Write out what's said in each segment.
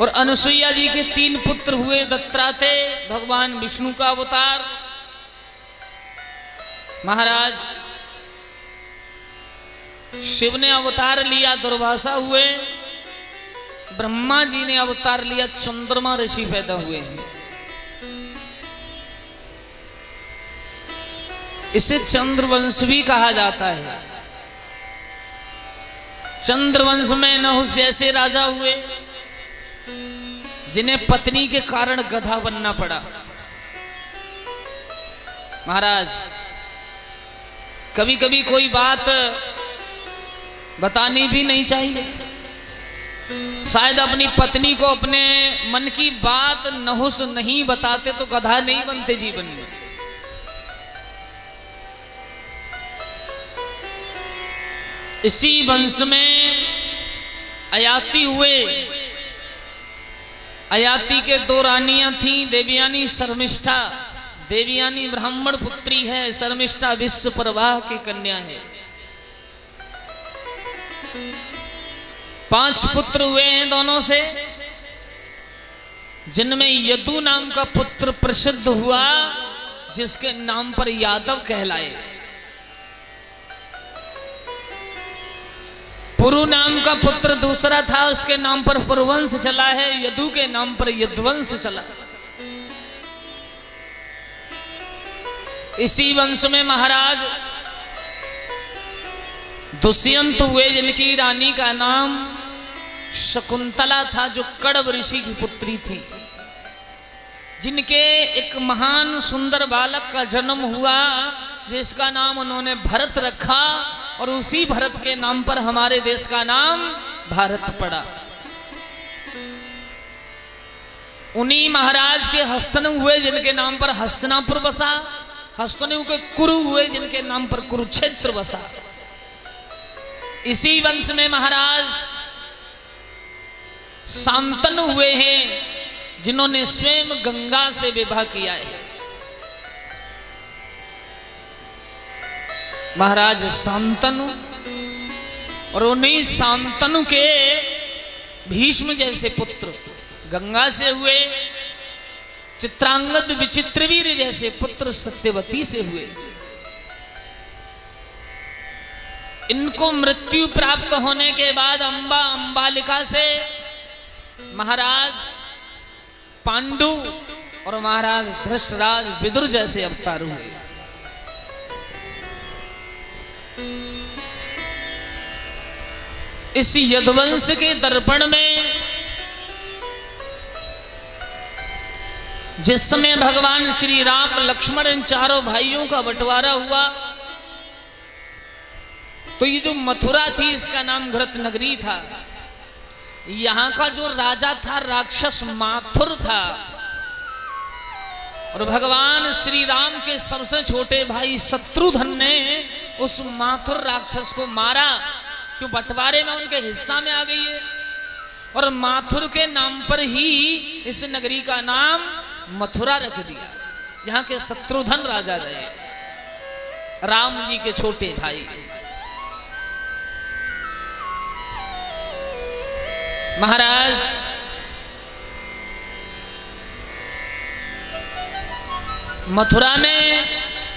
और अनुसुईया जी के तीन पुत्र हुए दत्त्राते, भगवान विष्णु का अवतार। महाराज, शिव ने अवतार लिया दुर्भाषा हुए। ब्रह्मा जी ने अवतार लिया, चंद्रमा ऋषि पैदा हुए हैं। इसे चंद्रवंश भी कहा जाता है। चंद्रवंश में नहुस जैसे राजा हुए जिन्हें पत्नी के कारण गधा बनना पड़ा। महाराज कभी कभी कोई बात बतानी भी नहीं चाहिए। शायद अपनी पत्नी को अपने मन की बात नहुस नहीं बताते तो गधा नहीं बनते जीवन में। इसी वंश में अयाति हुए अयाति के दो रानियाँ थी, देवयानी शर्मिष्ठा। देवयानी ब्राह्मण पुत्री है, शर्मिष्ठा विश्व प्रवाह की कन्या है। पाँच पुत्र हुए हैं दोनों से, जिनमें यदु नाम का पुत्र प्रसिद्ध हुआ, जिसके नाम पर यादव कहलाए। पुरु नाम का पुत्र दूसरा था, उसके नाम पर पुरवंश चला है, यदु के नाम पर यदुवंश चला। इसी वंश में महाराज दुष्यंत हुए, जिनकी रानी का नाम शकुंतला था, जो कड़व ऋषि की पुत्री थी। जिनके एक महान सुंदर बालक का जन्म हुआ, जिसका नाम उन्होंने भरत रखा और उसी भरत के नाम पर हमारे देश का नाम भारत पड़ा। उन्हीं महाराज के हस्तन हुए, जिनके नाम पर हस्तनापुर बसा हस्तनु के कुरु हुए, जिनके नाम पर कुरुक्षेत्र बसा। इसी वंश में महाराज शांतनु हुए हैं, जिन्होंने स्वयं गंगा से विवाह किया है। महाराज शांतनु और उन्हीं शांतनु के भीष्म जैसे पुत्र, गंगा से हुए, चित्रांगद विचित्रवीर जैसे पुत्र सत्यवती से हुए। इनको मृत्यु प्राप्त होने के बाद अंबा अंबालिका से महाराज पांडु और महाराज धृष्टराज विदुर जैसे अवतार हुए। इस यदवंश के दर्पण में, जिस समय भगवान श्री राम लक्ष्मण इन चारों भाइयों का बंटवारा हुआ तो ये जो मथुरा थी, इसका नाम घृत नगरी था। यहाँ का जो राजा था, राक्षस माथुर था। और भगवान श्री राम के सबसे छोटे भाई शत्रुधन ने उस माथुर राक्षस को मारा। क्यों बंटवारे में उनके हिस्सा में आ गई है? और माथुर के नाम पर ही इस नगरी का नाम मथुरा रख दिया। जहाँ के शत्रुधन राजा रहे। राम जी के छोटे भाई। महाराज, मथुरा में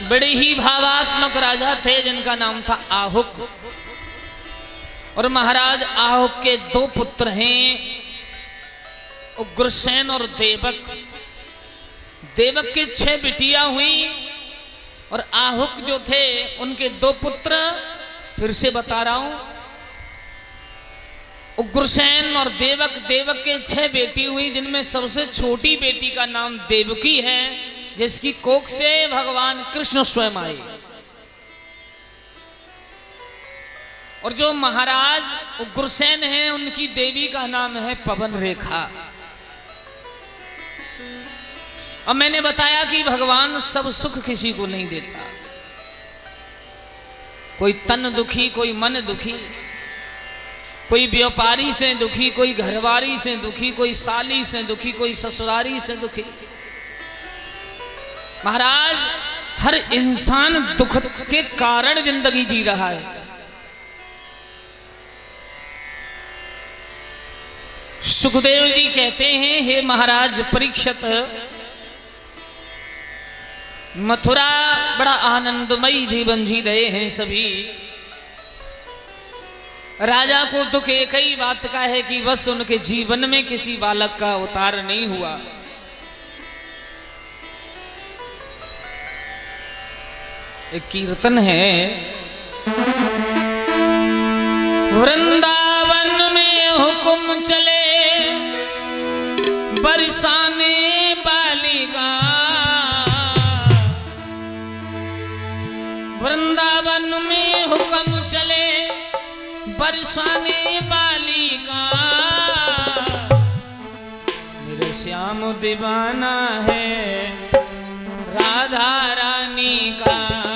बड़े ही भावात्मक राजा थे जिनका नाम था आहुक। और महाराज आहुक के दो पुत्र हैं उग्रसेन और देवक। देवक की छह बिटिया हुई और आहुक जो थे, उनके दो पुत्र, फिर से बता रहा हूँ उग्रसेन और देवक देवक के छह बेटी हुई, जिनमें सबसे छोटी बेटी का नाम देवकी है, जिसकी कोख से भगवान कृष्ण स्वयं आए। और जो महाराज उग्रसेन हैं, उनकी देवी का नाम है पवन रेखा। अब मैंने बताया कि भगवान सब सुख किसी को नहीं देता। कोई तन दुखी, कोई मन दुखी, कोई व्यापारी से दुखी, कोई घरवारी से दुखी, कोई साली से दुखी, कोई ससुरारी से दुखी। महाराज, हर इंसान दुख के कारण ज़िंदगी जी रहा है। सुखदेव जी कहते हैं, हे महाराज, परीक्षत, मथुरा बड़ा आनंदमयी जीवन जी रहे हैं सभी। राजा को दुख एक ही बात का है कि बस उनके जीवन में किसी बालक का उतार नहीं हुआ। एक कीर्तन है। वृंदावन बरसाने बालिका मेरे श्याम दीवाना है राधा रानी का।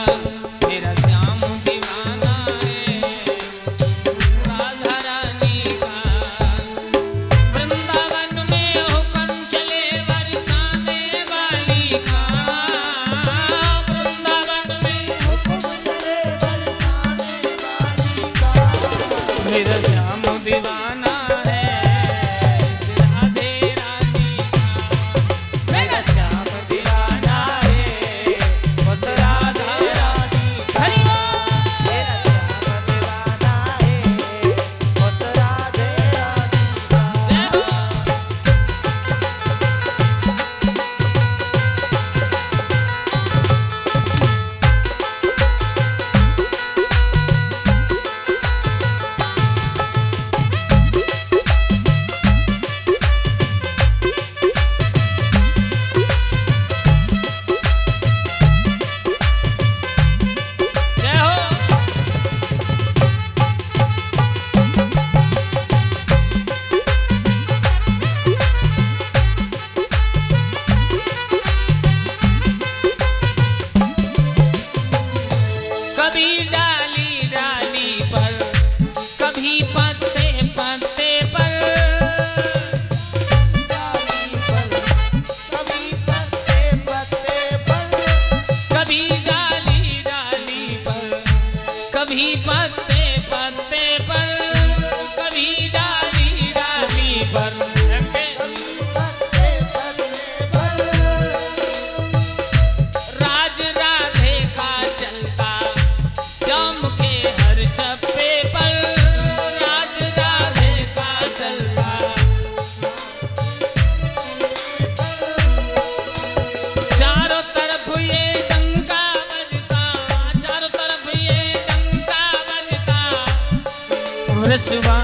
this one.